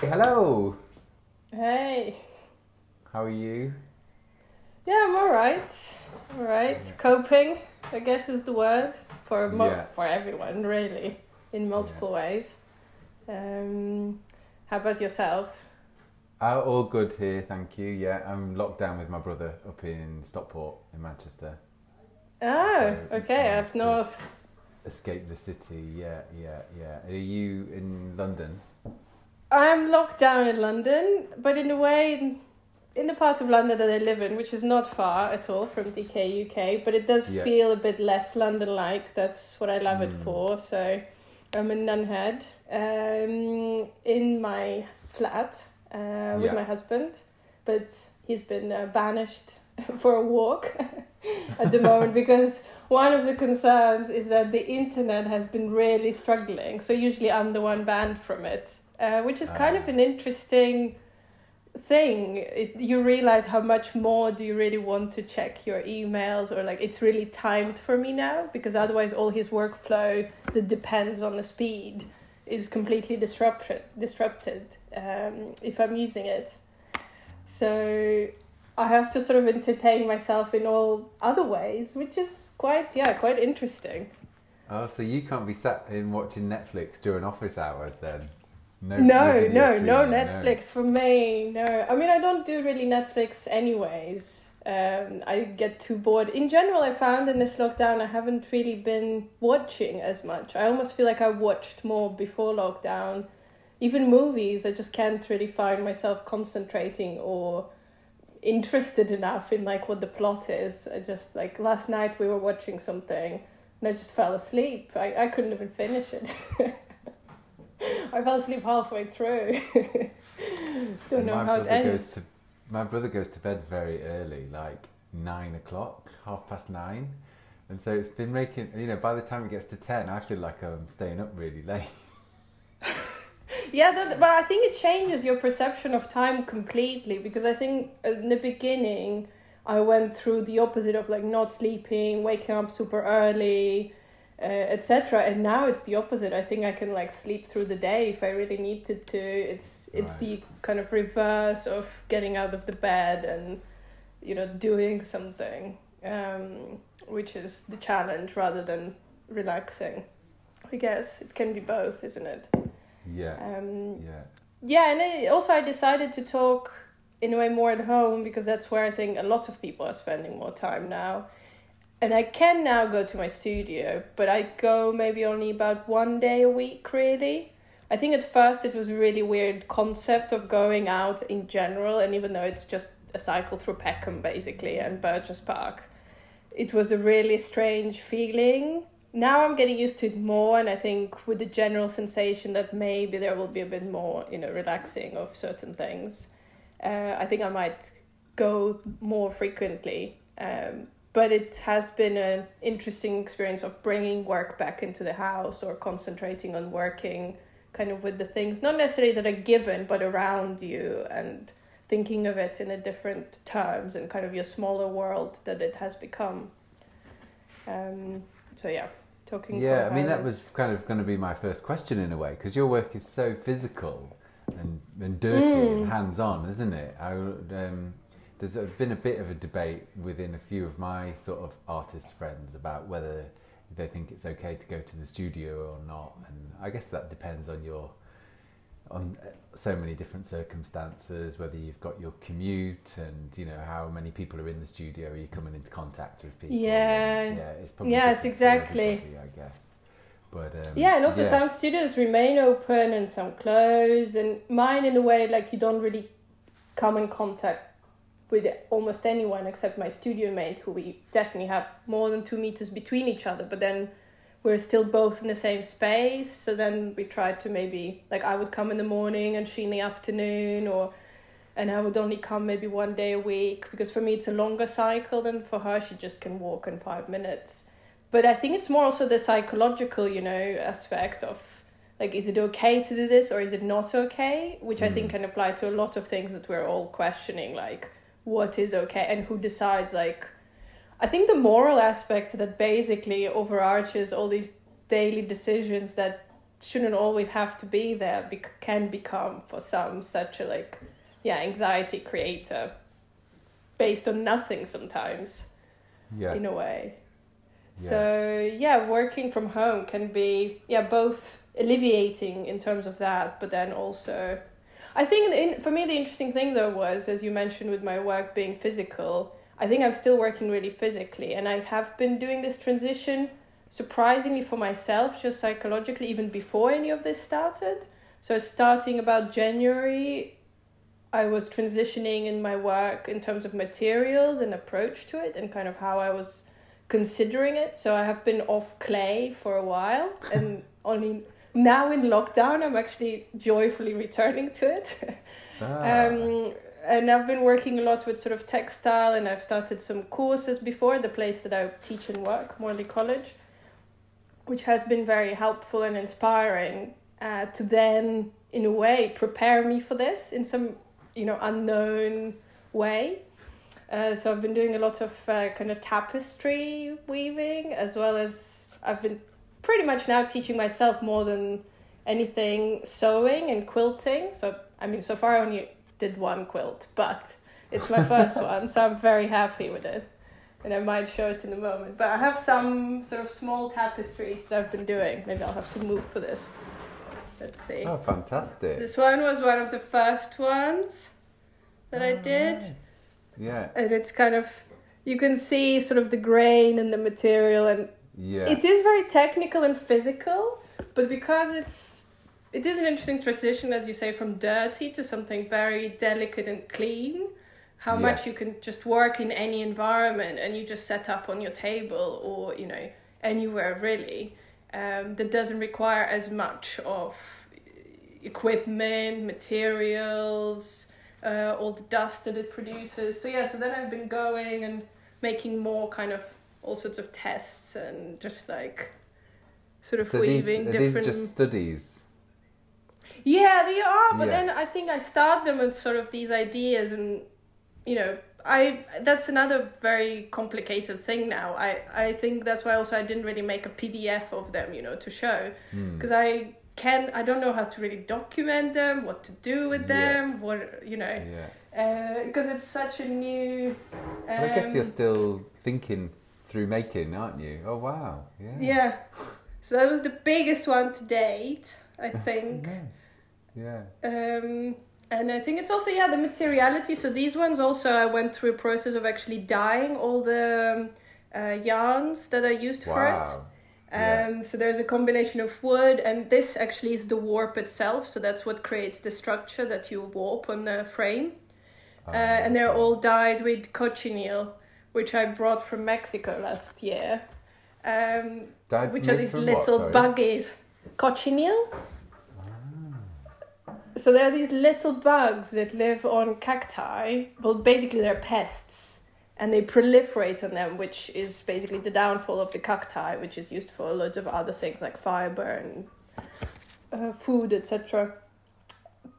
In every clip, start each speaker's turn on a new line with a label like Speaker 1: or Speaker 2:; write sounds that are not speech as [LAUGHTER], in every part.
Speaker 1: Hello.
Speaker 2: Hey.
Speaker 1: How are you?
Speaker 2: Yeah, I'm alright. Alright. Coping, I guess is the word for mo-
Speaker 1: Yeah.
Speaker 2: for everyone, really, in multiple ways. Um, how about yourself?
Speaker 1: Uh, all good here, thank you. Yeah, I'm locked down with my brother up in Stockport in Manchester.
Speaker 2: Oh,
Speaker 1: So,
Speaker 2: okay, up north.
Speaker 1: Escape the city. Yeah, yeah, yeah. Are you in London?
Speaker 2: I'm locked down in London, but in a way, in, the part of London that I live in, which is not far at all from DK UK, but it does
Speaker 1: Yeah.
Speaker 2: feel a bit less London-like. That's what I love it
Speaker 1: Mm.
Speaker 2: for. So I'm in Nunhead, um, in my flat uh, with
Speaker 1: Yeah.
Speaker 2: my husband, but he's been uh, banished [LAUGHS] for a walk [LAUGHS] at the moment [LAUGHS] because one of the concerns is that the internet has been really struggling. So usually I'm the one banned from it, uh, which is kind
Speaker 1: Ah.
Speaker 2: of an interesting thing. It, you realize how much more do you really want to check your emails or like it's really timed for me now because otherwise all his workflow that depends on the speed is completely disrupted disrupted um, if I'm using it. So I have to sort of entertain myself in all other ways, which is quite yeah, quite interesting.
Speaker 1: Oh, so you can't be sat in watching Netflix during office hours then?
Speaker 2: No, no, no
Speaker 1: streaming,
Speaker 2: Netflix for me. No, I mean I don't do really Netflix anyways. Um, I get too bored. In general, I found in this lockdown I haven't really been watching as much. I almost feel like I watched more before lockdown. Even movies, I just can't really find myself concentrating or interested enough in like what the plot is. I just like last night we were watching something and I just fell asleep. I, I couldn't even finish it. [LAUGHS] [LAUGHS] I fell asleep halfway through. [LAUGHS] Don't know
Speaker 1: my
Speaker 2: how it
Speaker 1: brother
Speaker 2: ends.
Speaker 1: goes to my brother goes to bed very early, like nine o'clock, half past nine, and so it's been making. You know, by the time it gets to ten, I feel like I'm staying up really late. [LAUGHS]
Speaker 2: Yeah, that, but I think it changes your perception of time completely because I think in the beginning I went through the opposite of like not sleeping, waking up super early, uh, etc. And now it's the opposite. I think I can like sleep through the day if I really needed to. It's it's
Speaker 1: Right.
Speaker 2: the kind of reverse of getting out of the bed and you know doing something, um, which is the challenge rather than relaxing. I guess it can be both, isn't it?
Speaker 1: Yeah,
Speaker 2: Um,
Speaker 1: yeah,
Speaker 2: yeah, and I, also I decided to talk in a way more at home because that's where I think a lot of people are spending more time now. And I can now go to my studio, but I go maybe only about one day a week, really. I think at first it was a really weird concept of going out in general, and even though it's just a cycle through Peckham basically and Burgess Park, it was a really strange feeling. Now I'm getting used to it more, and I think with the general sensation that maybe there will be a bit more, you know, relaxing of certain things. Uh, I think I might go more frequently. Um, but it has been an interesting experience of bringing work back into the house or concentrating on working kind of with the things, not necessarily that are given, but around you and thinking of it in a different terms and kind of your smaller world that it has become. Um, so yeah, talking.
Speaker 1: yeah. I mean, that was kind of going to be my first question in a way because your work is so physical and and dirty
Speaker 2: Mm.
Speaker 1: and hands on, isn't it? I um, there's been a bit of a debate within a few of my sort of artist friends about whether they think it's okay to go to the studio or not, and I guess that depends on your on uh, so many different circumstances, whether you've got your commute and you know how many people are in the studio, are you coming into contact with people?
Speaker 2: Yeah.
Speaker 1: yeah, it's probably
Speaker 2: Yes, exactly.
Speaker 1: I guess. But um,
Speaker 2: Yeah, and also
Speaker 1: yeah.
Speaker 2: some studios remain open and some close, and mine in a way like you don't really come in contact with almost anyone except my studio mate, who we definitely have more than two meters between each other, but then we're still both in the same space. So then we tried to maybe like I would come in the morning and she in the afternoon, or and I would only come maybe one day a week because for me it's a longer cycle than for her. She just can walk in five minutes but I think it's more also the psychological, you know, aspect of like, is it okay to do this or is it not okay? Which I think
Speaker 1: Mm.
Speaker 2: can apply to a lot of things that we're all questioning, like what is okay and who decides. Like, I think the moral aspect that basically overarches all these daily decisions that shouldn't always have to be there bec- can become for some such a like yeah anxiety creator based on nothing sometimes
Speaker 1: Yeah.
Speaker 2: in a way
Speaker 1: Yeah.
Speaker 2: so yeah working from home can be yeah both alleviating in terms of that but then also i think in, for me the interesting thing though was as you mentioned with my work being physical i think i'm still working really physically and i have been doing this transition surprisingly for myself just psychologically even before any of this started so starting about january i was transitioning in my work in terms of materials and approach to it and kind of how i was considering it. So I have been off clay for a while, and only now in lockdown, I'm actually joyfully returning to it. [LAUGHS]
Speaker 1: Ah.
Speaker 2: um, and I've been working a lot with sort of textile, and I've started some courses before the place that I teach and work, Morley College, which has been very helpful and inspiring uh, to then, in a way, prepare me for this in some, you know, unknown way. Uh, so I've been doing a lot of uh, kind of tapestry weaving, as well as I've been pretty much now teaching myself more than anything sewing and quilting. So I mean, so far I only did one quilt, but it's my first [LAUGHS] one, so I'm very happy with it. And I might show it in a moment. But I have some sort of small tapestries that I've been doing. Maybe I'll have to move for this. Let's see.
Speaker 1: Oh, fantastic.
Speaker 2: This one was one of the first ones that I
Speaker 1: Oh,
Speaker 2: did
Speaker 1: nice. Yeah.
Speaker 2: and it's kind of you can see sort of the grain and the material and
Speaker 1: Yeah.
Speaker 2: it is very technical and physical but because it's it is an interesting transition as you say from dirty to something very delicate and clean how
Speaker 1: Yeah.
Speaker 2: much you can just work in any environment and you just set up on your table or you know anywhere really um, that doesn't require as much of equipment materials uh, all the dust that it produces so yeah so then i've been going and making more kind of all sorts of tests and just like sort of
Speaker 1: so these,
Speaker 2: weaving
Speaker 1: are
Speaker 2: different
Speaker 1: these just studies?
Speaker 2: yeah, they are, but
Speaker 1: Yeah.
Speaker 2: then I think I start them with sort of these ideas and you know, I that's another very complicated thing now. I I think that's why also I didn't really make a PDF of them, you know, to show
Speaker 1: Hmm.
Speaker 2: because I can I don't know how to really document them, what to do with
Speaker 1: Yeah.
Speaker 2: them, what you know,
Speaker 1: Yeah.
Speaker 2: because it's such a new. Um,
Speaker 1: I guess you're still thinking through making, aren't you? Oh wow. Yeah.
Speaker 2: Yeah, so that was the biggest one to date, I think.
Speaker 1: Nice. Yeah.
Speaker 2: Um, and I think it's also yeah the materiality. So these ones also I went through a process of actually dyeing all the um, uh, yarns that I used for it.
Speaker 1: Wow.
Speaker 2: Um,
Speaker 1: Yeah.
Speaker 2: So there's a combination of wood, and this actually is the warp itself. So that's what creates the structure that you warp on the frame.
Speaker 1: Oh,
Speaker 2: Uh, and they're all dyed with cochineal, which I brought from Mexico last year. Um, which are these
Speaker 1: from what,
Speaker 2: little buggies. Cochineal?
Speaker 1: Ah.
Speaker 2: So there are these little bugs that live on cacti. Well, basically, they're pests. And they proliferate on them, which is basically the downfall of the cacti, which is used for loads of other things like fiber and uh, food, etc.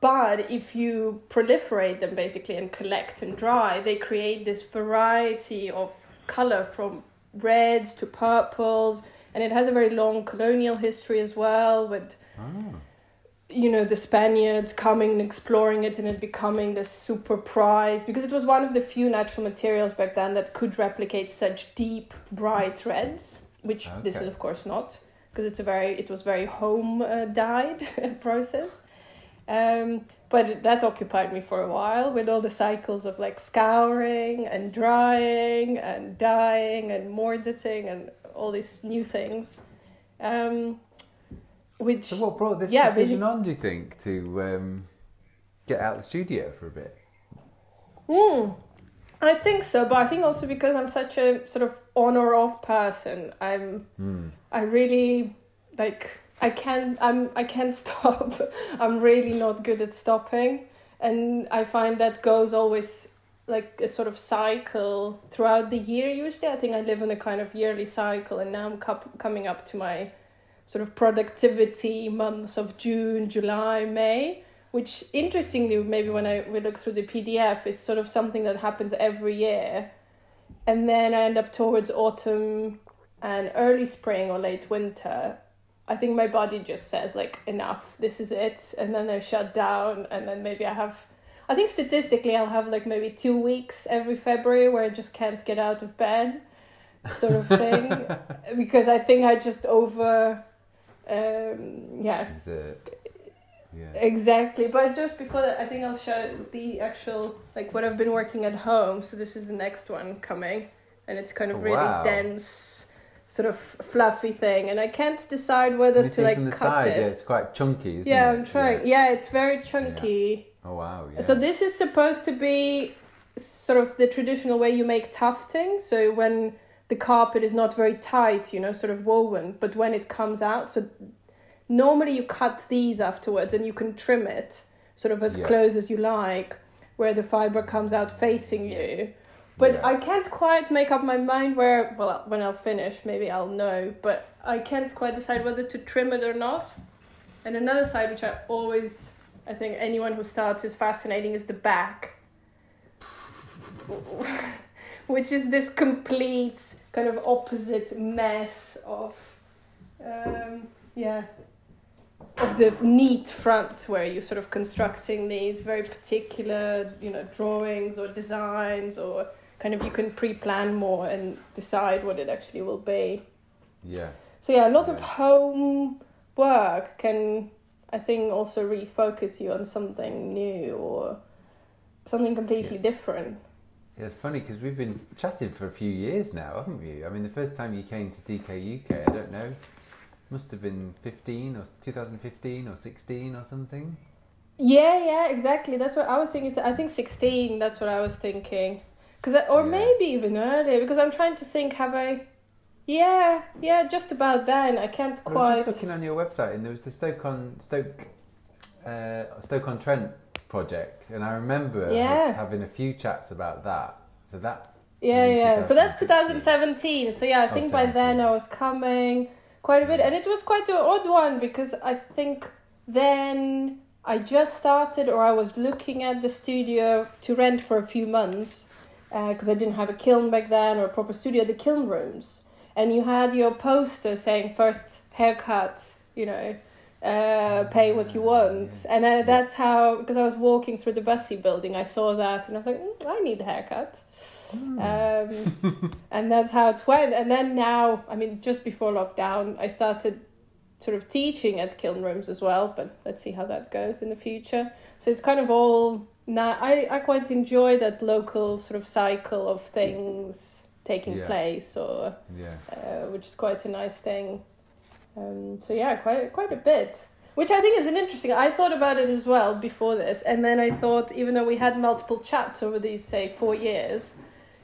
Speaker 2: But if you proliferate them basically and collect and dry, they create this variety of color from reds to purples, and it has a very long colonial history as well with
Speaker 1: Ah.
Speaker 2: you know the Spaniards coming and exploring it and it becoming this super prize because it was one of the few natural materials back then that could replicate such deep bright reds which this is of course not because it's a very it was very home uh, dyed [LAUGHS] process um, but that occupied me for a while with all the cycles of like scouring and drying and dyeing and mordanting and all these new things um, which
Speaker 1: So what brought this
Speaker 2: Yeah,
Speaker 1: decision on? Do you think to um, get out of the studio for a bit?
Speaker 2: Hmm. I think so, but I think also because I'm such a sort of on or off person, I'm
Speaker 1: Hmm.
Speaker 2: I really like I can't I'm I can't [LAUGHS] stop. I'm really not good at stopping, and I find that goes always like a sort of cycle throughout the year. Usually, I think I live in a kind of yearly cycle, and now I'm cup- coming up to my sort of productivity months of June, July, May which interestingly maybe when I we look through the PDF is sort of something that happens every year, and then I end up towards autumn and early spring or late winter, I think my body just says like enough, this is it, and then I shut down, and then maybe I have. I think statistically, I'll have like maybe two weeks every February where I just can't get out of bed, sort of thing, [LAUGHS] because I think I just over, um, yeah?
Speaker 1: Yeah.
Speaker 2: Exactly, but just before that, I think I'll show the actual like what I've been working at home. So this is the next one coming, and it's kind of really
Speaker 1: wow.
Speaker 2: dense, sort of fluffy thing, and I can't decide whether to like cut
Speaker 1: side?
Speaker 2: it.
Speaker 1: Yeah, it's quite chunky, isn't
Speaker 2: yeah,
Speaker 1: it?
Speaker 2: I'm trying. Yeah. it's very chunky.
Speaker 1: Oh wow. Yeah.
Speaker 2: So this is supposed to be sort of the traditional way you make tufting. So when the carpet is not very tight, you know, sort of woven, but when it comes out, so normally you cut these afterwards and you can trim it sort of as
Speaker 1: Yeah.
Speaker 2: close as you like, where the fiber comes out facing you. But
Speaker 1: Yeah.
Speaker 2: I can't quite make up my mind where, well, when I'll finish, maybe I'll know, but I can't quite decide whether to trim it or not. And another side, which I always, I think anyone who starts is fascinating, is the back. [LAUGHS] which is this complete kind of opposite mess of, um, yeah, of the neat front where you're sort of constructing these very particular, you know, drawings or designs or kind of you can pre-plan more and decide what it actually will be.
Speaker 1: yeah.
Speaker 2: So yeah, a lot of
Speaker 1: Right.
Speaker 2: home work can, I think, also refocus you on something new or something completely different.
Speaker 1: Yeah, it's funny because we've been chatting for a few years now, haven't we? I mean, the first time you came to DK UK, I don't know, must have been 15 or 2015 or 16 or something.
Speaker 2: Yeah, yeah, exactly. That's what I was thinking. I think sixteen. That's what I was thinking. Cause I, or
Speaker 1: Yeah.
Speaker 2: maybe even earlier. Because I'm trying to think. Have I? Yeah, yeah, just about then. I can't quite.
Speaker 1: I was just looking on your website and there was the Stoke on Stoke uh, Stoke on Trent project, and I remember
Speaker 2: Yeah.
Speaker 1: having a few chats about that. So that
Speaker 2: Yeah, yeah. So that's 2017. So yeah, I
Speaker 1: Oh,
Speaker 2: think by then I was coming quite a bit, and it was quite an odd one because I think then I just started, or I was looking at the studio to rent for a few months because I didn't have a kiln back then or a proper studio. The kiln rooms, and you had your poster saying first haircut, you know. Uh, pay what you want, and uh, that's how. Because I was walking through the Bussey building, I saw that, and I was like, mm, "I need a haircut." Um, [LAUGHS] and that's how it went. And then now, I mean, just before lockdown, I started sort of teaching at kiln rooms as well. But let's see how that goes in the future. So it's kind of all now. I I quite enjoy that local sort of cycle of things taking
Speaker 1: Yeah.
Speaker 2: place, or
Speaker 1: yeah.
Speaker 2: uh, which is quite a nice thing. Um, so yeah, quite quite a bit. Which I think is an interesting. I thought about it as well before this, and then I thought, even though we had multiple chats over these say four years,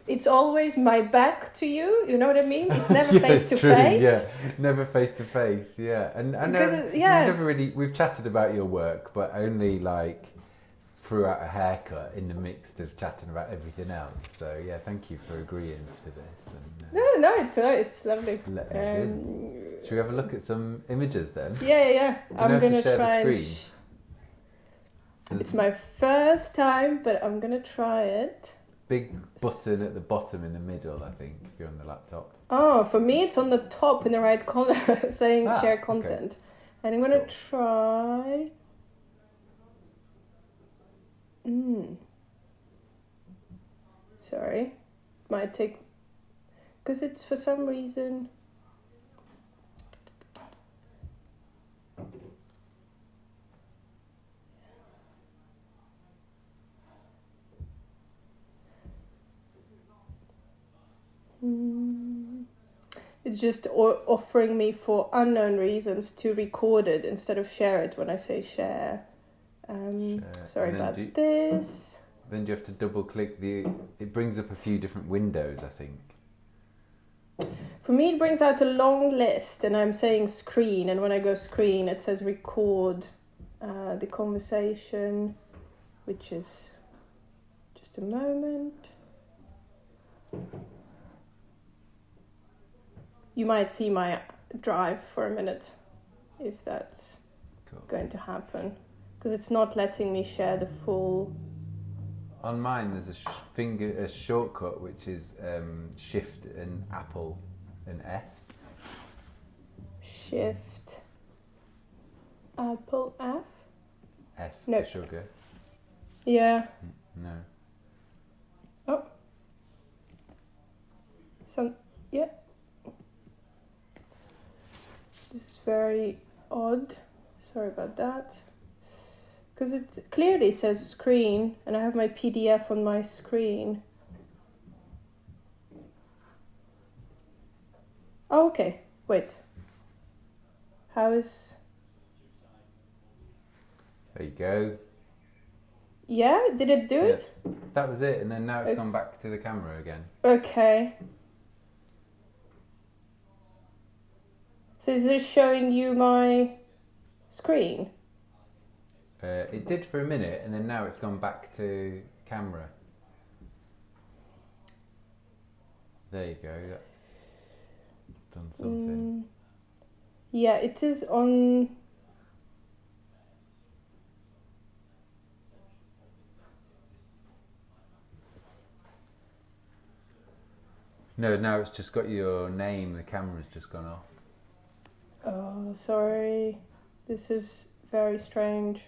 Speaker 2: it's always my back to you. You know what I mean? It's never [LAUGHS]
Speaker 1: Yeah,
Speaker 2: face to
Speaker 1: true.
Speaker 2: face.
Speaker 1: Yeah, never face to face. Yeah, and and
Speaker 2: Because
Speaker 1: um,
Speaker 2: yeah.
Speaker 1: we've never really we've chatted about your work, but only like throughout a haircut in the mix of chatting about everything else. So yeah, thank you for agreeing to this. And, uh,
Speaker 2: No, no, it's uh, it's lovely.
Speaker 1: Let us in.
Speaker 2: Um,
Speaker 1: Should we have a look at some images then?
Speaker 2: yeah, yeah. I'm
Speaker 1: to
Speaker 2: gonna
Speaker 1: the
Speaker 2: try. and sh- it's my first time, but I'm gonna try it.
Speaker 1: Big button at the bottom in the middle, I think, if you're on the laptop.
Speaker 2: Oh, for me, it's on the top in the right [LAUGHS] corner saying
Speaker 1: Ah,
Speaker 2: share
Speaker 1: okay.
Speaker 2: content. And I'm gonna
Speaker 1: Cool.
Speaker 2: try. Mm. Sorry. Might take. Because it's for some reason. Mm. It's just offering me for unknown reasons to record it instead of share it when I say share. Um,
Speaker 1: Share.
Speaker 2: sorry
Speaker 1: then
Speaker 2: about
Speaker 1: do-
Speaker 2: this. [LAUGHS]
Speaker 1: Then you have to double click the. It brings up a few different windows, I think.
Speaker 2: For me, it brings out a long list, and I'm saying screen, and when I go screen, it says record uh, the conversation, which is just a moment. You might see my drive for a minute if that's
Speaker 1: Cool.
Speaker 2: going to happen because it's not letting me share the full.
Speaker 1: On mine, there's a sh- finger a shortcut which is um, Shift and Apple and S.
Speaker 2: Shift Apple F.
Speaker 1: S
Speaker 2: No.
Speaker 1: for sugar.
Speaker 2: Yeah.
Speaker 1: No. Oh.
Speaker 2: Some. Yeah. This is very odd. Sorry about that. Because it clearly says screen, and I have my PDF on my screen. Oh, okay. Wait. How is.
Speaker 1: There you go.
Speaker 2: Yeah? Did it do
Speaker 1: Yeah.
Speaker 2: it?
Speaker 1: That was it, and then now it's
Speaker 2: Uh,
Speaker 1: gone back to the camera again.
Speaker 2: Okay. So is this showing you my screen?
Speaker 1: Uh, it did for a minute, and then now it's gone back to camera. There you go. That's done something.
Speaker 2: Mm, yeah, it is on.
Speaker 1: No, now it's just got your name. The camera's just gone off.
Speaker 2: Oh, sorry. This is very strange.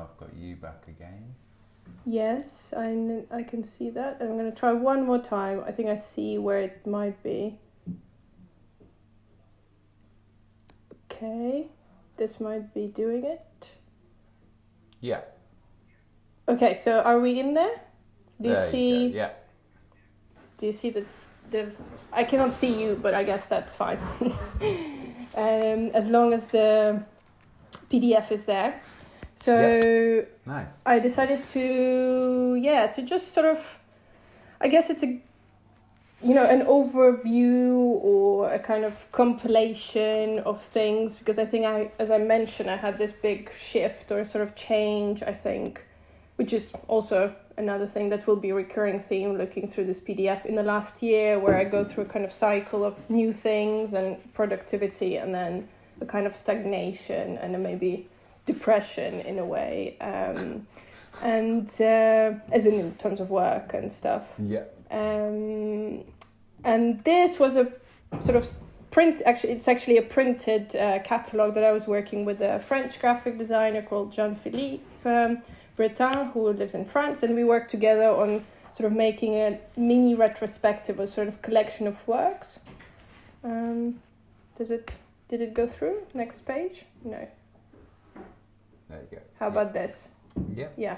Speaker 1: Now I've got you back again.
Speaker 2: Yes, I, I can see that. I'm going to try one more time. I think I see where it might be. Okay, this might be doing it.
Speaker 1: Yeah.
Speaker 2: Okay, so are we in there? Do you
Speaker 1: there
Speaker 2: see?
Speaker 1: go. Yeah.
Speaker 2: Do you see the the? I cannot see you, but I guess that's fine. [LAUGHS] um, as long as the PDF is there. So
Speaker 1: Nice.
Speaker 2: I decided to yeah to just sort of, I guess it's a, you know, an overview or a kind of compilation of things because I think I as I mentioned I had this big shift or sort of change I think, which is also another thing that will be a recurring theme looking through this PDF in the last year where I go through a kind of cycle of new things and productivity and then a kind of stagnation and then maybe depression in a way um, and uh, as in in terms of work and stuff.
Speaker 1: Yeah.
Speaker 2: um, and this was a sort of print actually it's actually a printed uh, catalog that i was working with a french graphic designer called jean-philippe um, bretin who lives in france and we worked together on sort of making a mini retrospective a sort of collection of works. Um, does it did it go through? Next page? No
Speaker 1: There you go.
Speaker 2: how about this
Speaker 1: Yeah.
Speaker 2: yeah.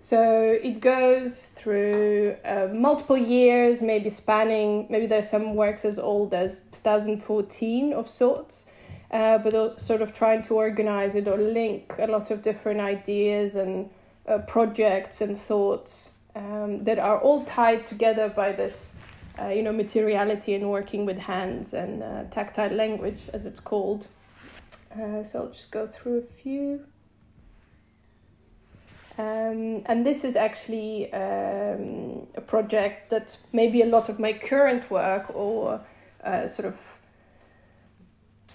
Speaker 2: So it goes through uh, multiple years, maybe spanning, maybe there's some works as old as 2014 of sorts, uh, but sort of trying to organize it or link a lot of different ideas and uh, projects and thoughts um, that are all tied together by this, uh, you know, materiality and working with hands and uh, tactile language, as it's called. Uh, so I'll just go through a few. Um, and this is actually um, a project that maybe a lot of my current work or uh, sort of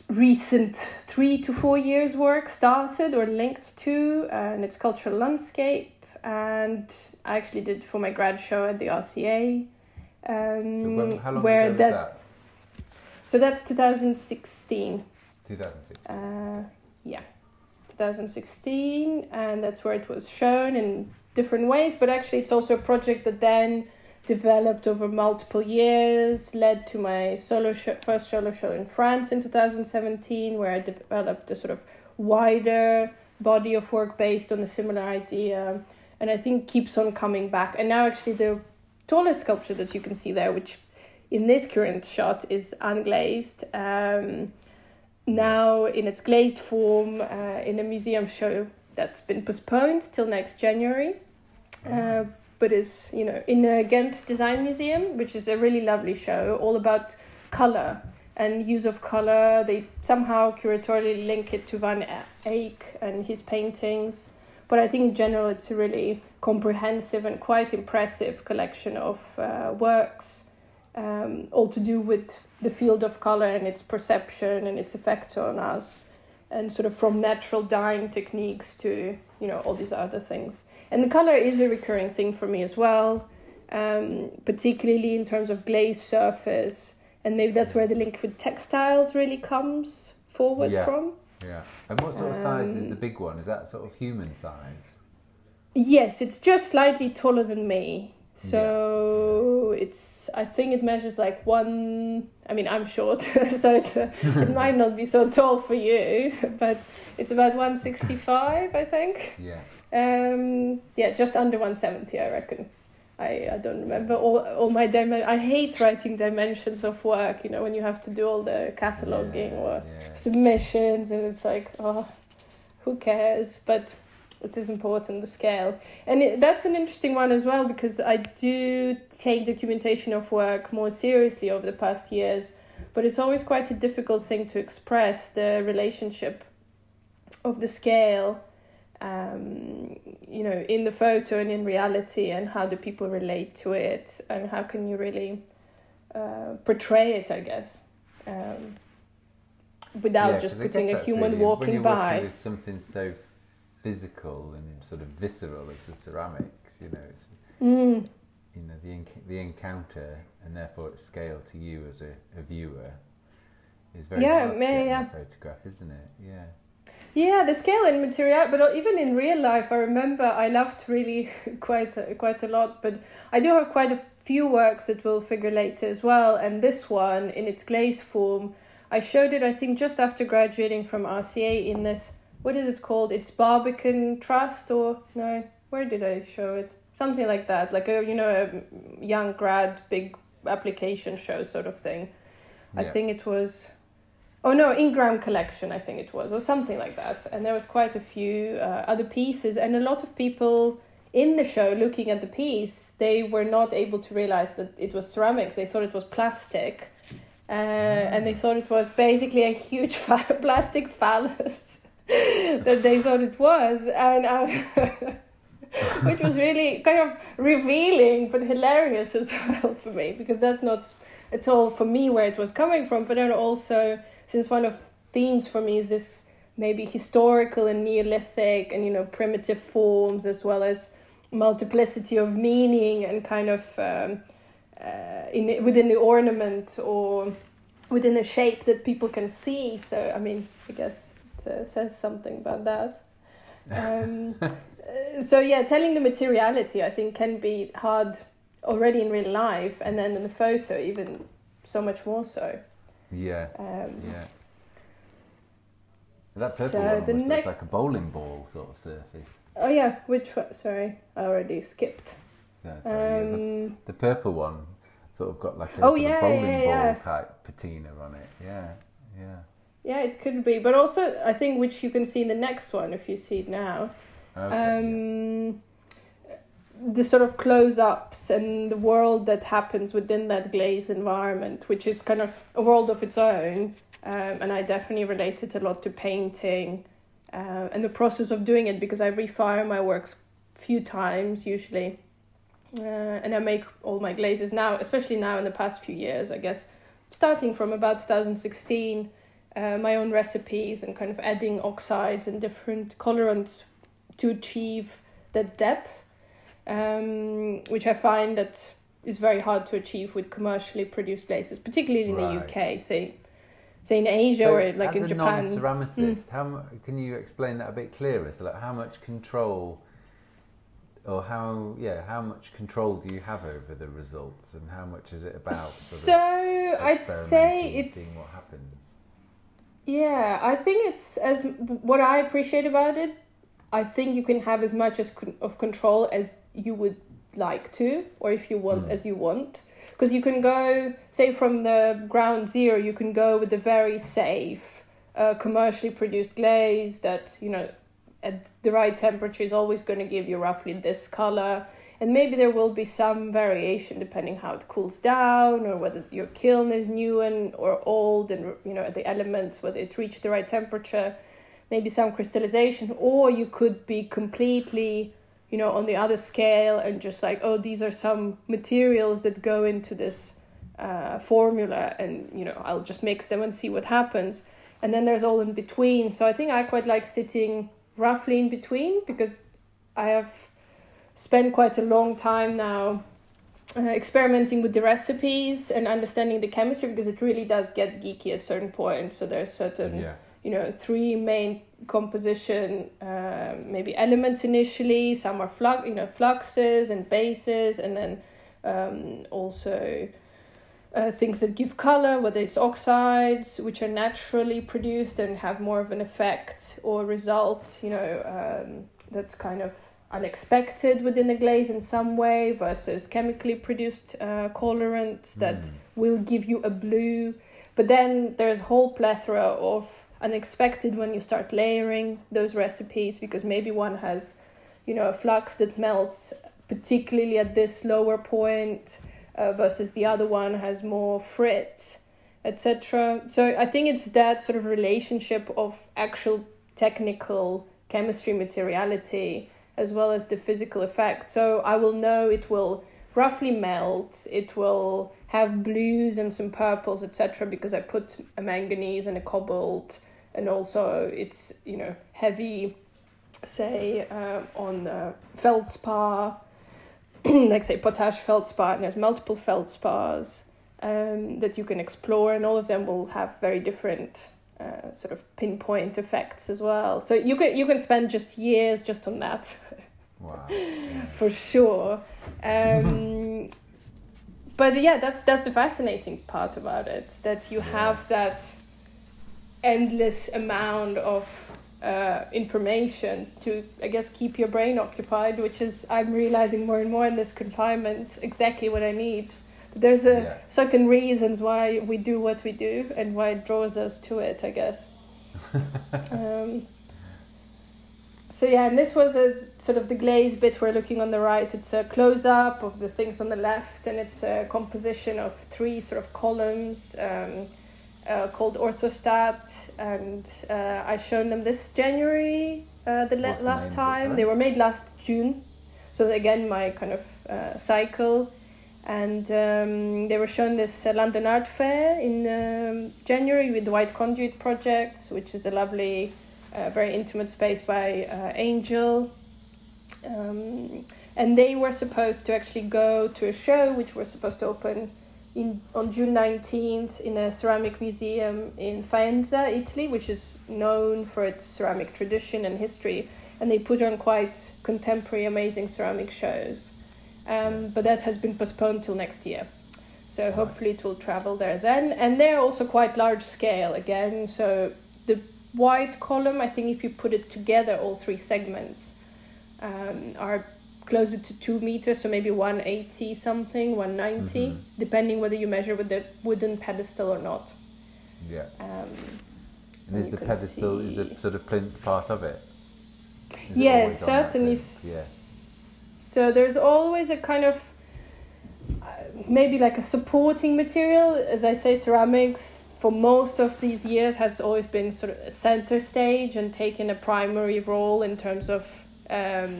Speaker 2: recent three to four years work started or linked to, and it's cultural landscape. And I actually did for my grad show at the RCA. Um,
Speaker 1: So when, long
Speaker 2: where that,
Speaker 1: that?
Speaker 2: So that's 2016.
Speaker 1: 2006.
Speaker 2: Uh, yeah, 2016, and that's where it was shown in different ways. But actually, it's also a project that then developed over multiple years, led to my solo show, first solo show in France in 2017, where I developed a sort of wider body of work based on a similar idea, and I think keeps on coming back. And now, actually, the tallest sculpture that you can see there, which in this current shot is unglazed. Um, now in its glazed form uh, in a museum show that's been postponed till next January. Uh, but is you know in a Ghent Design Museum, which is a really lovely show, all about color and use of color. They somehow curatorially link it to Van Eyck and his paintings. But I think in general it's a really comprehensive and quite impressive collection of uh, works, um, all to do with the field of color and its perception and its effect on us and sort of from natural dyeing techniques to you know all these other things and the color is a recurring thing for me as well um, particularly in terms of glazed surface and maybe that's where the link with textiles really comes forward
Speaker 1: Yeah.
Speaker 2: from.
Speaker 1: Yeah. And what sort of size is
Speaker 2: Um,
Speaker 1: the big one? Is that sort of human size?
Speaker 2: Yes, it's just slightly taller than me. So it's I think it measures like one I mean I'm short [LAUGHS] so it's uh, it [LAUGHS] might not be so tall for you [LAUGHS] but it's about 165 I think.
Speaker 1: Yeah.
Speaker 2: Um yeah, just under 170 I reckon. I, I don't remember all all my dimen- I hate writing dimensions of work, you know, when you have to do all the cataloging
Speaker 1: yeah,
Speaker 2: or
Speaker 1: yeah.
Speaker 2: submissions and it's like oh who cares but it is important the scale and it, that's an interesting one as well because i do take documentation of work more seriously over the past years but it's always quite a difficult thing to express the relationship of the scale um, you know in the photo and in reality and how do people relate to it and how can you really uh, portray it i guess um, without
Speaker 1: Yeah,
Speaker 2: just putting a human
Speaker 1: really-
Speaker 2: walking by.
Speaker 1: something so physical and sort of visceral as the ceramics, you know, it's
Speaker 2: Mm,
Speaker 1: you know the enc- the encounter and therefore its scale to you as a, a viewer is very
Speaker 2: Yeah,
Speaker 1: hard
Speaker 2: yeah, yeah.
Speaker 1: a photograph, isn't it? Yeah.
Speaker 2: yeah, the scale and material, but even in real life, I remember I loved really [LAUGHS] quite a, quite a lot. But I do have quite a few works that will figure later as well. And this one, in its glazed form, I showed it. I think just after graduating from RCA in this. What is it called? It's Barbican Trust or no? Where did I show it? Something like that, like a you know a young grad big application show sort of thing. I think it was oh no ingram collection i think it was or something like that and there was quite a few uh, other pieces and a lot of people in the show looking at the piece they were not able to realize that it was ceramics they thought it was plastic uh, and they thought it was basically a huge [LAUGHS] plastic phallus [LAUGHS] that they thought it was and uh, [LAUGHS] which was really kind of revealing but hilarious as [LAUGHS] well for me because that's not at all for me where it was coming from. But then also since one of themes for me is this maybe historical and neolithic and you know primitive forms as well as multiplicity of meaning and kind of um, uh, in within the ornament or within a shape that people can see. So i mean i guess uh, says something about that [LAUGHS] um, uh, so yeah telling the materiality i think can be hard already in real life and then in the photo even so much more so
Speaker 1: Yeah.
Speaker 2: um,
Speaker 1: Yeah. That
Speaker 2: So
Speaker 1: purple one
Speaker 2: the
Speaker 1: looks like a bowling ball sort of surface.
Speaker 2: oh yeah which one sorry i already skipped
Speaker 1: Yeah, sorry, yeah, the,
Speaker 2: um,
Speaker 1: the purple one sort of got like a
Speaker 2: Oh, yeah,
Speaker 1: bowling
Speaker 2: yeah,
Speaker 1: ball type patina on it. Yeah, yeah.
Speaker 2: Yeah it could be but also i think which you can see in the next one if you see it now
Speaker 1: Okay. yeah.
Speaker 2: um, the sort of close ups and the world that happens within that glaze environment, which is kind of a world of its own. Um, and I definitely relate it a lot to painting uh, and the process of doing it because I refire my works few times usually. Uh, and I make all my glazes now, especially now in the past few years, I guess, starting from about 2016, uh, my own recipes and kind of adding oxides and different colorants to achieve that depth, um, which I find that is very hard to achieve with commercially produced glazes, particularly in
Speaker 1: Right.
Speaker 2: the UK. Say, say in Asia
Speaker 1: So
Speaker 2: or like
Speaker 1: as
Speaker 2: in
Speaker 1: a
Speaker 2: Japan.
Speaker 1: non-ceramicist, how can you explain that a bit clearer? So, like, how much control, or how yeah, how much control do you have over the results, and how much is it about?
Speaker 2: So I'd say it's
Speaker 1: what happens.
Speaker 2: Yeah, I think it's as what I appreciate about it. I think you can have as much as con- of control as you would like to, or if you want,
Speaker 1: Mm.
Speaker 2: as you want, because you can go say from the ground zero. You can go with the very safe, uh, commercially produced glaze that you know at the right temperature is always going to give you roughly this color. And maybe there will be some variation depending how it cools down or whether your kiln is new and or old and you know the elements whether it reached the right temperature maybe some crystallization or you could be completely you know on the other scale and just like oh these are some materials that go into this uh, formula and you know I'll just mix them and see what happens. And then there's all in between. So I think I quite like sitting roughly in between because I have spent quite a long time now uh, experimenting with the recipes and understanding the chemistry because it really does get geeky at certain points. So there's certain,
Speaker 1: Yeah.
Speaker 2: you know, three main composition uh, maybe elements initially. Some are flux, you know, fluxes and bases, and then um, also uh, things that give color, whether it's oxides, which are naturally produced and have more of an effect or result, you know, um, that's kind of unexpected within the glaze in some way, versus chemically produced uh, colorants that
Speaker 1: Mm.
Speaker 2: will give you a blue. But then there's a whole plethora of unexpected when you start layering those recipes because maybe one has, you know, a flux that melts particularly at this lower point uh, versus the other one has more frit, etc. So I think it's that sort of relationship of actual technical chemistry materiality as well as the physical effect. So I will know it will roughly melt, it will have blues and some purples, etc. because I put a manganese and a cobalt and also it's, you know, heavy say um, on uh, feldspar [CLEARS THROAT] like say potash feldspar and there's multiple feldspars um, that you can explore and all of them will have very different uh, sort of pinpoint effects as well. So you can you can spend just years just on that.
Speaker 1: Wow. [LAUGHS] Yeah.
Speaker 2: for sure. Um, [LAUGHS] but yeah that's that's the fascinating part about it that you have that endless amount of uh, information to i guess keep your brain occupied which is i'm realizing more and more in this confinement exactly what i need there's a
Speaker 1: Yeah.
Speaker 2: certain reasons why we do what we do and why it draws us to it i guess. [LAUGHS] Um, so yeah and this was a sort of the glaze bit we're looking on the right. It's a close up of the things on the left and it's a composition of three sort of columns um, uh, called orthostat and uh, i shown them this january uh, the
Speaker 1: the
Speaker 2: last
Speaker 1: name of it,
Speaker 2: time? They were made last june. So again my kind of uh, cycle and um, they were shown this uh, London Art Fair in um, January with the White Conduit Projects, which is a lovely, uh, very intimate space by uh, Angel. Um, and they were supposed to actually go to a show which was supposed to open in on June 19th in a ceramic museum in Faenza, Italy, which is known for its ceramic tradition and history. And they put on quite contemporary, amazing ceramic shows um, but that has been postponed till next year. So hopefully it will travel there then. And they're also quite large scale again. So the white column, I think if you put it together, all three segments um, are closer to two meters, so maybe 180 something, 190,
Speaker 1: Mhm.
Speaker 2: depending whether you measure with the wooden pedestal or not.
Speaker 1: Yeah.
Speaker 2: Um,
Speaker 1: And is the pedestal is the sort of plinth part of it? Is it
Speaker 2: yes,
Speaker 1: always
Speaker 2: certainly.
Speaker 1: Yeah.
Speaker 2: So there's always a kind of uh, maybe like a supporting material. As I say, ceramics for most of these years has always been sort of center stage and taken a primary role in terms of um,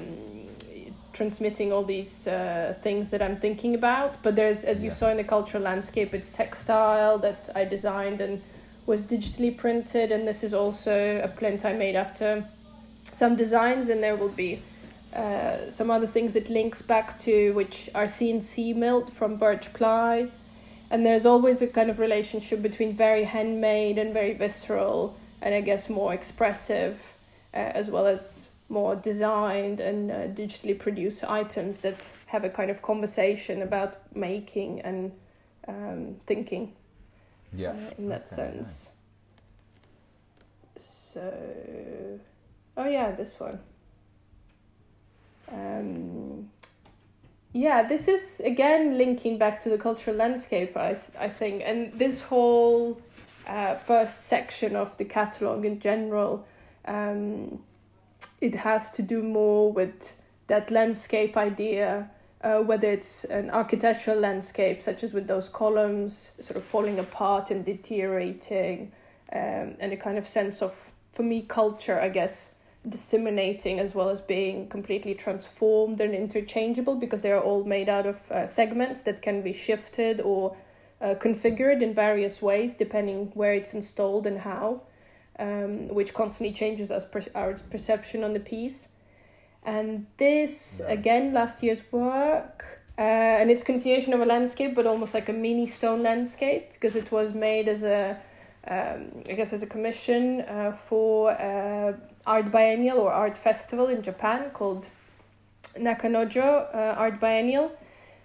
Speaker 2: transmitting all these uh, things that I'm thinking about. But there's, as you
Speaker 1: Yeah.
Speaker 2: saw in the cultural landscape, it's textile that I designed and was digitally printed, and this is also a plinth I made after some designs, and there will be uh, some other things it links back to, which are CNC milled from birch ply. And there's always a kind of relationship between very handmade and very visceral, and I guess more expressive, uh, as well as more designed and uh, digitally produced items that have a kind of conversation about making and um, thinking
Speaker 1: Yeah.
Speaker 2: uh, in that
Speaker 1: Okay,
Speaker 2: sense. So, oh yeah, this one. Um, yeah, this is again linking back to the cultural landscape, I, I think, and this whole uh, first section of the catalog in general, um, it has to do more with that landscape idea uh, whether it's an architectural landscape, such as with those columns sort of falling apart and deteriorating, um, and a kind of sense of, for me, culture, I guess, disseminating as well as being completely transformed and interchangeable because they are all made out of uh, segments that can be shifted or uh, configured in various ways depending where it's installed and how, um, which constantly changes us per- our perception on the piece. And this, again, last year's work, uh, and it's continuation of a landscape, but almost like a mini stone landscape because it was made as a, um, I guess, as a commission uh, for uh, art biennial or art festival in Japan called Nakanojo uh, Art Biennial.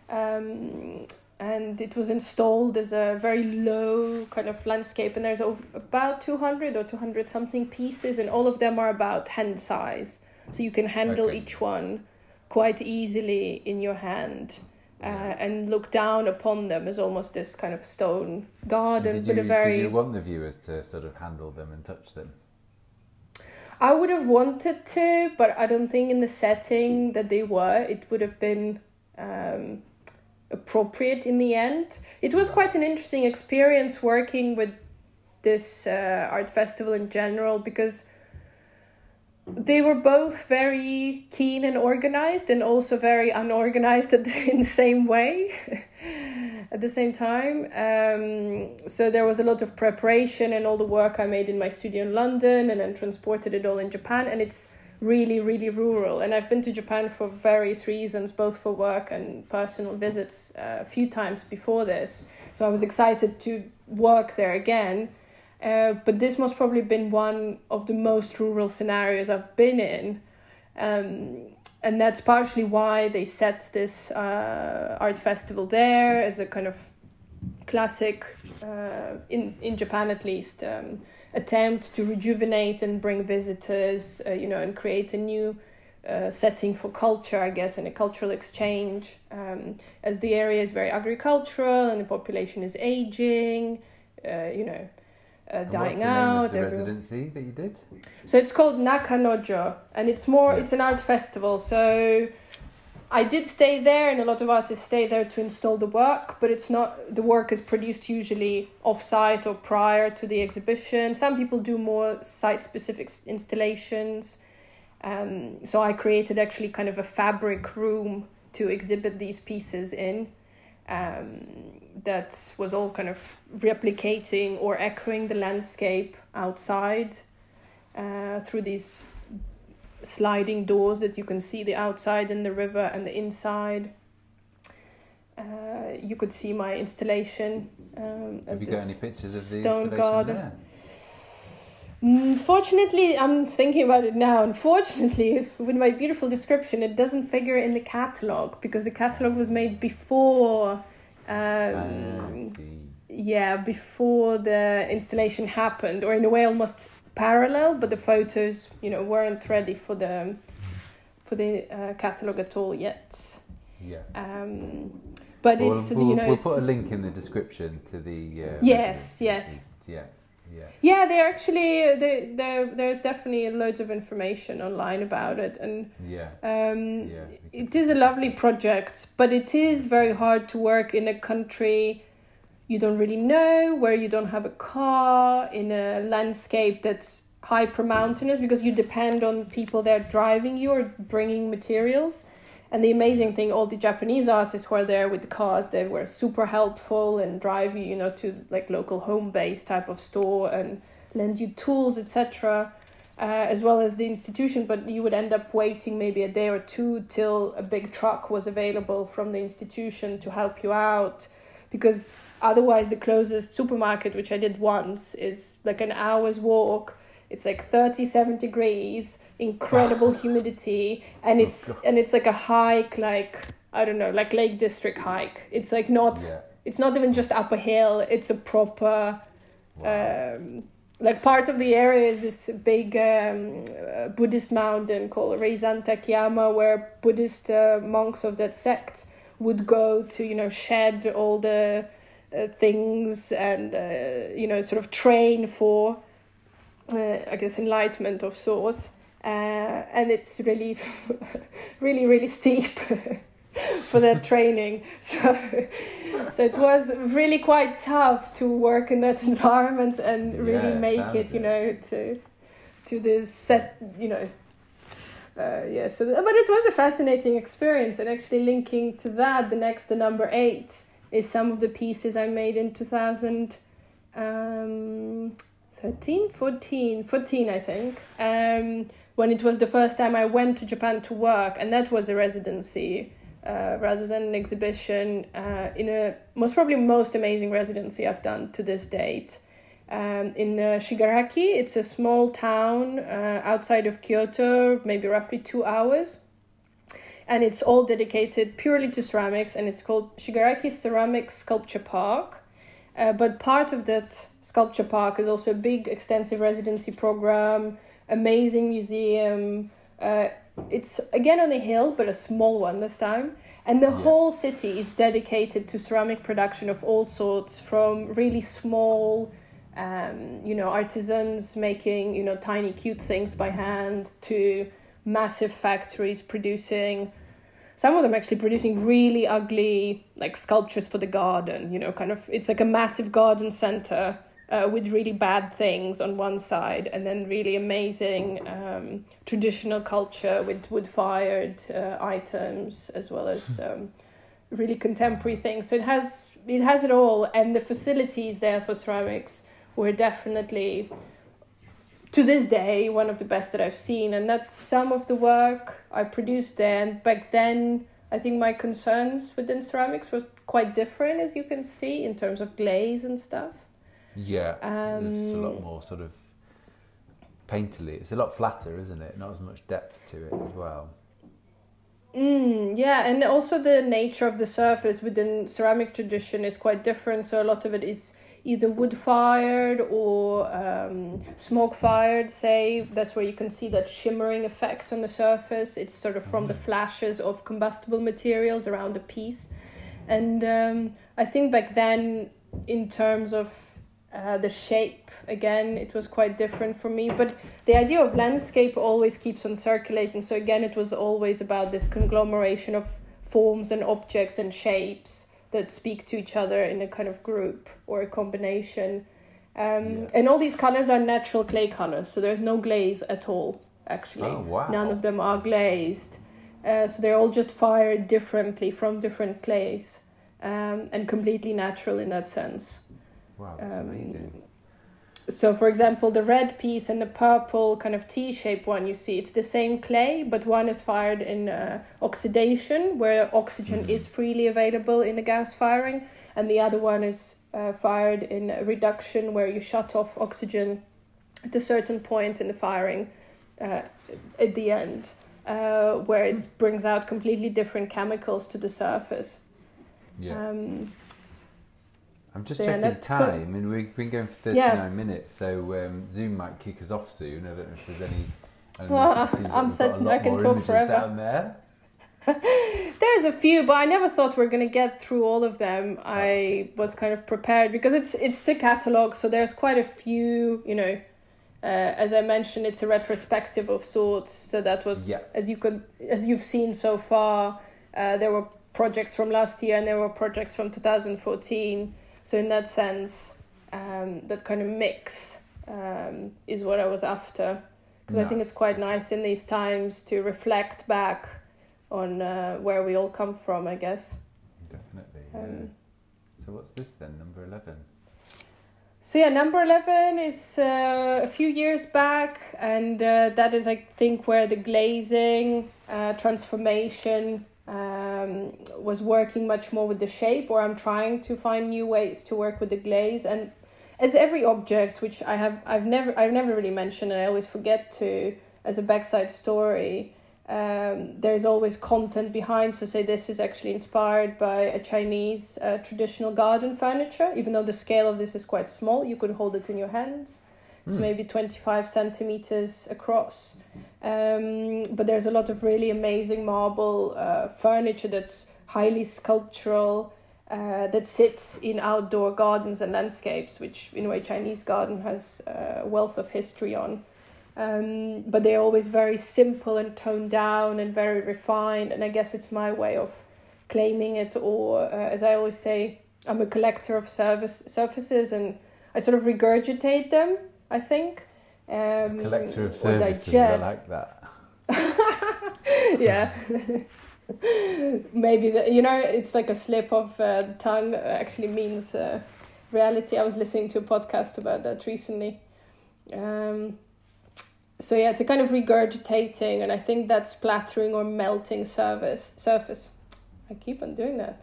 Speaker 2: Um, and it was installed as a very low kind of landscape and there's over, about 200 or 200 something pieces and all of them are about hand size so you can handle
Speaker 1: Okay.
Speaker 2: each one quite easily in your hand uh, and look down upon them as almost this kind of stone garden
Speaker 1: did,
Speaker 2: but
Speaker 1: you,
Speaker 2: a very
Speaker 1: did you want the viewers to sort of handle them and touch them?
Speaker 2: I would have wanted to, but I don't think in the setting that they were, it would have been um, appropriate in the end. It was quite an interesting experience working with this uh, art festival in general because they were both very keen and organized and also very unorganized [LAUGHS] in the same way [LAUGHS] at the same time. Um, so there was a lot of preparation and all the work i made in my studio in london and then transported it all in japan. And it's really really rural. And i've been to japan for various reasons both for work and personal visits uh, a few times before this. So i was excited to work there again uh, but this must probably been one of the most rural scenarios I've been in. Um, and that's partially why they set this uh, art festival there as a kind of classic, uh, in, in Japan at least, um, attempt to rejuvenate and bring visitors, uh, you know, and create a new uh, setting for culture, I guess, and a cultural exchange. Um, as the area is very agricultural and the population is aging, uh, you know, uh, dying
Speaker 1: what's the name
Speaker 2: out.
Speaker 1: the
Speaker 2: everyone-
Speaker 1: residency that you did?
Speaker 2: so it's called Nakanojo, and it's more.
Speaker 1: Yeah.
Speaker 2: It's an art festival. So I did stay there, and a lot of artists stay there to install the work. But it's not. The work is produced usually off-site or prior to the exhibition. Some people do more site-specific installations. Um, so I created actually kind of a fabric room to exhibit these pieces in. Um, that was all kind of replicating or echoing the landscape outside uh, through these sliding doors that you can see the outside and the river and the inside. Uh, you could see my installation um,
Speaker 1: Have
Speaker 2: as
Speaker 1: you got any pictures of the
Speaker 2: stone garden.
Speaker 1: there?
Speaker 2: Unfortunately, I'm thinking about it now. Unfortunately, [LAUGHS] with my beautiful description, it doesn't figure in the catalog because the catalog was made before. Um, yeah, before the installation happened, or in a way almost parallel, but the photos, you know, weren't ready for the for the uh, catalog at all yet.
Speaker 1: Yeah.
Speaker 2: Um, but
Speaker 1: Well,
Speaker 2: it's
Speaker 1: we'll,
Speaker 2: you know
Speaker 1: we'll put a link in the description to the. Uh,
Speaker 2: Yes, yes.
Speaker 1: least. Yeah. Yeah.
Speaker 2: yeah, they're actually they there. There's definitely loads of information online about it, and
Speaker 1: Yeah.
Speaker 2: um,
Speaker 1: Yeah.
Speaker 2: it is a lovely project, but it is very hard to work in a country you don't really know, where you don't have a car, in a landscape that's hyper mountainous because you depend on people there driving you or bringing materials. And the amazing thing, all the Japanese artists who are there with the cars, they were super helpful and drive you, you know, to like local home base type of store and lend you tools, etc. Uh, as well as the institution, but you would end up waiting maybe a day or two till a big truck was available from the institution to help you out, because otherwise the closest supermarket, which I did once, is like an hour's walk. It's like 37 degrees, incredible [LAUGHS] humidity, and
Speaker 1: Oh,
Speaker 2: it's
Speaker 1: God.
Speaker 2: and it's like a hike, like I don't know, like Lake District hike. It's like not
Speaker 1: Yeah.
Speaker 2: it's not even just up a hill. It's a proper
Speaker 1: Wow.
Speaker 2: um, like part of the area is this big um, uh, Buddhist mountain called Reizan Takayama, where Buddhist uh, monks of that sect would go to, you know, shed all the uh, things and, uh, you know, sort of train for, uh, I guess, enlightenment of sorts. Uh, and it's really, [LAUGHS] really, really steep. [LAUGHS] for that training [LAUGHS] so so it was really quite tough to work in that environment and really
Speaker 1: Yeah,
Speaker 2: make it you know to to this set you know uh, yeah so th- but it was a fascinating experience and actually linking to that the next the number eight is some of the pieces i made in 2000 um 13 14 14 i think um when it was the first time i went to japan to work and that was a residency uh, rather than an exhibition uh, in a most probably most amazing residency I've done to this date. Um, in uh, Shigaraki, it's a small town uh, outside of Kyoto, maybe roughly two hours. And it's all dedicated purely to ceramics, and it's called Shigaraki Ceramic Sculpture Park. Uh, but part of that sculpture park is also a big, extensive residency program, amazing museum. Uh, it's again on a hill, but a small one this time. And the yeah. whole city is dedicated to ceramic production of all sorts, from really small, um, you know, artisans making, you know, tiny cute things by hand to massive factories producing some of them actually producing really ugly like sculptures for the garden you know kind of it's like a massive garden center uh, with really bad things on one side and then really amazing um, traditional culture with wood fired uh, items as well as hmm. um, really contemporary things so it has it has it all and the facilities there for ceramics were definitely to this day one of the best that I've seen and that's some of the work I produced there and back then I think my concerns within ceramics was quite different as you can see in terms of glaze and stuff.
Speaker 1: Yeah. Um, it's a lot more sort of painterly. It's a lot flatter, isn't it? Not as much depth to it as well.
Speaker 2: Mm, yeah, and also the nature of the surface within ceramic tradition is quite different. So a lot of it is either wood fired or um, smoke fired, say. That's where you can see that shimmering effect on the surface. It's sort of from the mm. flashes of combustible materials around the piece. And um, I think back then, in terms of uh, the shape, again, it was quite different for me. But the idea of landscape always keeps on circulating. So, again, it was always about this conglomeration of forms and objects and shapes that speak to each other in a kind of group or a combination. Um, yeah. And all these colors are natural clay colors, so there's no glaze at all, actually.
Speaker 1: Oh, wow.
Speaker 2: None of them are glazed. Uh, so they're all just fired differently from different clays um, and completely natural in that sense.
Speaker 1: Wow, that's um, amazing
Speaker 2: so for example the red piece and the purple kind of t-shaped one you see it's the same clay but one is fired in uh, oxidation where oxygen mm-hmm. is freely available in the gas firing and the other one is uh, fired in reduction where you shut off oxygen at a certain point in the firing uh, at the end uh, where it brings out completely different chemicals to the surface
Speaker 1: yeah. Um, I'm just so, checking yeah, time, and we've been going for 39 yeah. minutes, so um, Zoom might kick us off soon. I don't know if there's any.
Speaker 2: well, I'm certain I can talk forever.
Speaker 1: Down there. [LAUGHS]
Speaker 2: There's a few, but I never thought we are gonna get through all of them. I was kind of prepared because it's it's the catalog, so there's quite a few. You know, uh, as I mentioned, it's a retrospective of sorts. So that was
Speaker 1: yeah.
Speaker 2: as you could as you've seen so far. Uh, there were projects from last year and there were projects from 2014 so in that sense, um, that kind of mix um, is what I was after because I think it's quite nice in these times to reflect back on uh, where we all come from. I guess.
Speaker 1: Definitely. Um, yeah. So what's this then? Number eleven.
Speaker 2: So yeah, number eleven is uh, a few years back, and uh, that is I think where the glazing uh, transformation um, was working much more with the shape, or I'm trying to find new ways to work with the glaze. And as every object, which I have, I've never, I've never really mentioned, and I always forget to, as a backside story. Um, there's always content behind. So, say this is actually inspired by a Chinese uh, traditional garden furniture. Even though the scale of this is quite small, you could hold it in your hands. It's mm. maybe 25 centimeters across. Um, but there's a lot of really amazing marble uh, furniture that's highly sculptural, uh, that sits in outdoor gardens and landscapes, which, in a way, Chinese garden has a wealth of history on. Um, but they're always very simple and toned down and very refined. And I guess it's my way of claiming it, or uh, as I always say, I'm a collector of service surfaces and I sort of regurgitate them I think. Um,
Speaker 1: collector of services, I like that. [LAUGHS]
Speaker 2: yeah. Maybe the, you know it's like a slip of uh, the tongue actually means uh, reality. I was listening to a podcast about that recently. Um, so yeah, it's a kind of regurgitating, and I think that's splattering or melting surface surface. I keep on doing that.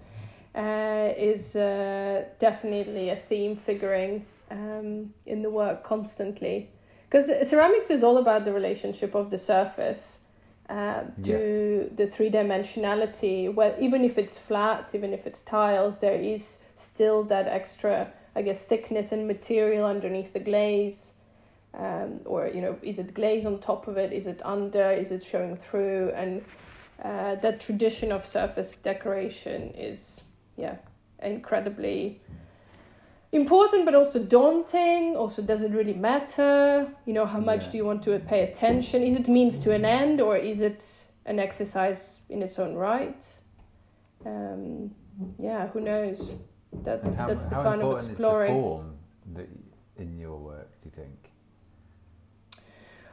Speaker 2: Uh, is uh, definitely a theme figuring um, in the work constantly. Because ceramics is all about the relationship of the surface uh, to yeah. the three dimensionality. Well, even if it's flat, even if it's tiles, there is still that extra, I guess, thickness and material underneath the glaze. Um, or you know, is it glaze on top of it? Is it under? Is it showing through? And uh, that tradition of surface decoration is yeah incredibly important but also daunting also does it really matter. You know how much yeah. do you want to pay attention? Is it means to an end or is it an exercise in its own right? Um, yeah who knows? That
Speaker 1: how,
Speaker 2: that's the fun of exploring
Speaker 1: is the form that in your work do you think?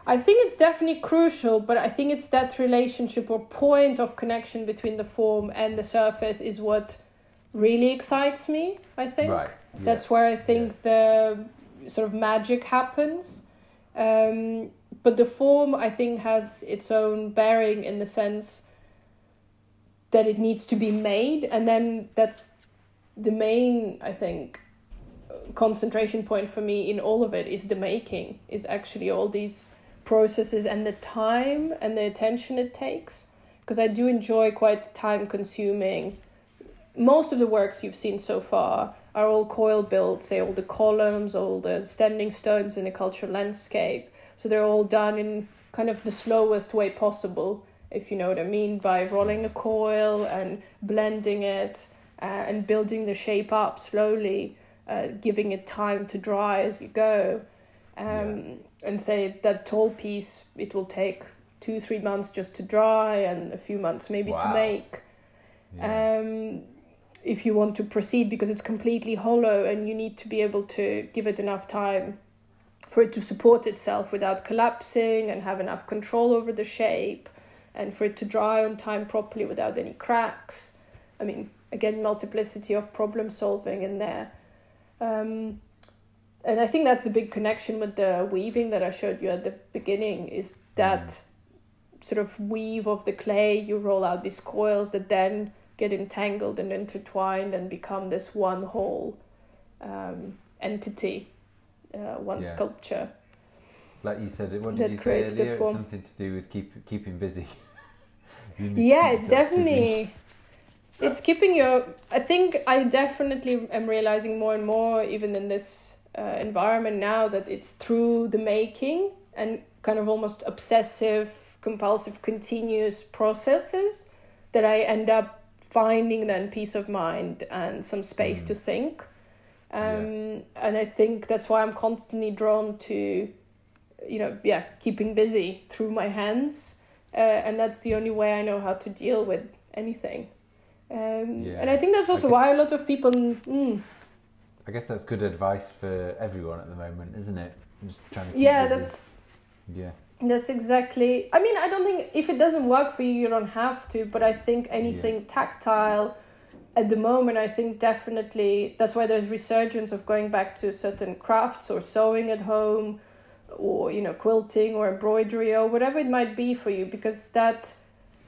Speaker 2: I think it's definitely crucial, but I think it's that relationship or point of connection between the form and the surface is what really excites me. I think
Speaker 1: right. yeah.
Speaker 2: that's where I think yeah. the sort of magic happens. Um, but the form, I think, has its own bearing in the sense that it needs to be made, and then that's the main, I think, concentration point for me in all of it is the making. Is actually all these processes and the time and the attention it takes because I do enjoy quite time consuming. Most of the works you've seen so far are all coil built, say all the columns, all the standing stones in the cultural landscape. So they're all done in kind of the slowest way possible, if you know what I mean, by rolling the coil and blending it uh, and building the shape up slowly, uh, giving it time to dry as you go. Um, yeah and say that tall piece it will take two three months just to dry and a few months maybe wow. to make yeah. um, if you want to proceed because it's completely hollow and you need to be able to give it enough time for it to support itself without collapsing and have enough control over the shape and for it to dry on time properly without any cracks i mean again multiplicity of problem solving in there um, and I think that's the big connection with the weaving that I showed you at the beginning is that mm. sort of weave of the clay. You roll out these coils that then get entangled and intertwined and become this one whole um, entity, uh, one yeah. sculpture.
Speaker 1: Like you said, what did you say earlier? It's something to do with keep keeping busy. [LAUGHS]
Speaker 2: yeah, it's definitely. It's keeping your. I think I definitely am realizing more and more, even in this uh, environment now that it's through the making and kind of almost obsessive, compulsive, continuous processes that I end up finding then peace of mind and some space mm. to think. Um, yeah. And I think that's why I'm constantly drawn to, you know, yeah, keeping busy through my hands. Uh, and that's the only way I know how to deal with anything. Um, yeah. And I think that's also why a lot of people. Mm,
Speaker 1: I guess that's good advice for everyone at the moment, isn't it? I'm just trying to.
Speaker 2: yeah, busy. that's.
Speaker 1: Yeah.
Speaker 2: That's exactly. I mean, I don't think if it doesn't work for you, you don't have to. But I think anything yeah. tactile, at the moment, I think definitely that's why there's resurgence of going back to certain crafts or sewing at home, or you know quilting or embroidery or whatever it might be for you, because that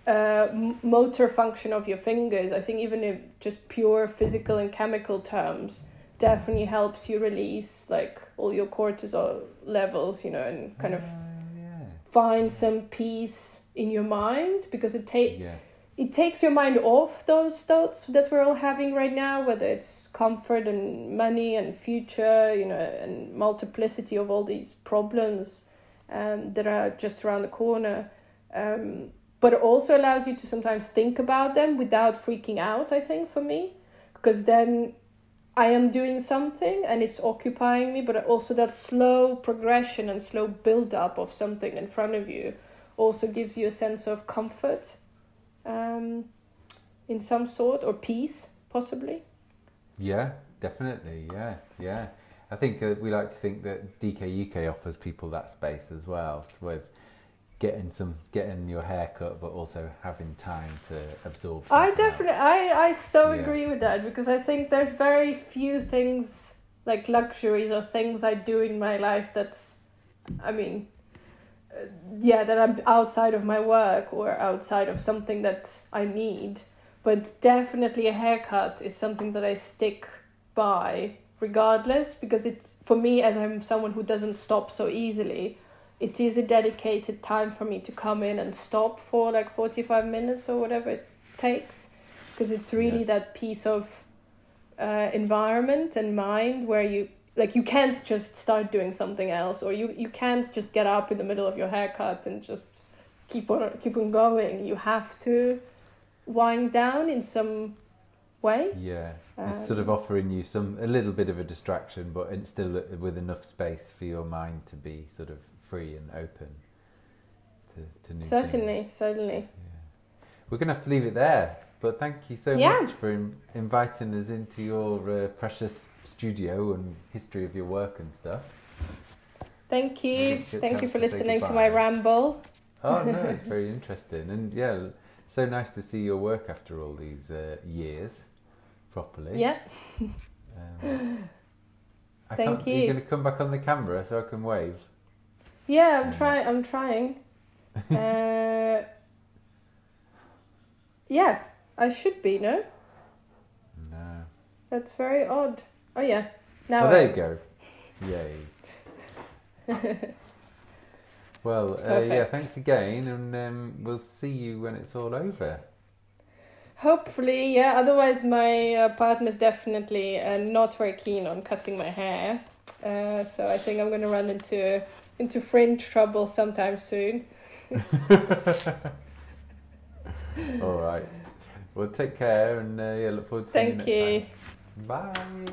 Speaker 2: uh, motor function of your fingers, I think even in just pure physical and chemical terms, definitely helps you release like all your cortisol levels, you know, and kind of uh, yeah. Find some peace in your mind because it take yeah. it takes your mind off those thoughts that we're all having right now, whether it's comfort and money and future, you know, and multiplicity of all these problems um, that are just around the corner. Um, but it also allows you to sometimes think about them without freaking out, I think, for me. Because then I am doing something and it's occupying me, but also that slow progression and slow build up of something in front of you also gives you a sense of comfort um, in some sort or peace, possibly.
Speaker 1: Yeah, definitely. Yeah, yeah. I think uh, we like to think that DKUK offers people that space as well with getting some getting your hair cut but also having time to absorb
Speaker 2: i definitely else. i i so yeah. agree with that because i think there's very few things like luxuries or things i do in my life that's i mean uh, yeah that i'm outside of my work or outside of something that i need but definitely a haircut is something that I stick by regardless because it's for me as I'm someone who doesn't stop so easily. It is a dedicated time for me to come in and stop for like 45 minutes or whatever it takes. Because it's really
Speaker 1: Yeah.
Speaker 2: that piece of uh, environment and mind where you like you can't just start doing something else or you you can't just get up in the middle of your haircut and just keep on keep on going. You have to wind down in some way.
Speaker 1: Yeah,
Speaker 2: Um,
Speaker 1: it's sort of offering you some a little bit of a distraction, but it's still with enough space for your mind to be sort of free and open to, to new
Speaker 2: certainly
Speaker 1: things.
Speaker 2: certainly
Speaker 1: Yeah. We're gonna have to leave it there, but thank you so
Speaker 2: Yeah.
Speaker 1: much for in, inviting us into your uh, precious studio and history of your work and stuff.
Speaker 2: thank you thank you for
Speaker 1: to
Speaker 2: listening to my ramble
Speaker 1: Oh no, [LAUGHS] it's very interesting, and yeah, so nice to see your work after all these uh, years, properly.
Speaker 2: yeah
Speaker 1: Um, [LAUGHS] I
Speaker 2: Thank you.
Speaker 1: You're going to come back on the camera so I can wave.
Speaker 2: Yeah i'm trying i'm trying [LAUGHS] uh, yeah i should be no
Speaker 1: No.
Speaker 2: that's very odd oh yeah now
Speaker 1: oh,
Speaker 2: I-
Speaker 1: there you go. Yay. [LAUGHS] well, uh, yeah, thanks again, and um, we'll see you when it's all over.
Speaker 2: Hopefully, yeah. Otherwise, my uh, partner's definitely uh, not very keen on cutting my hair. Uh, so I think I'm going to run into into fringe trouble sometime soon. [LAUGHS]
Speaker 1: all right. Well, take care, and uh, yeah, look forward to seeing you
Speaker 2: Thank you.
Speaker 1: time. Bye.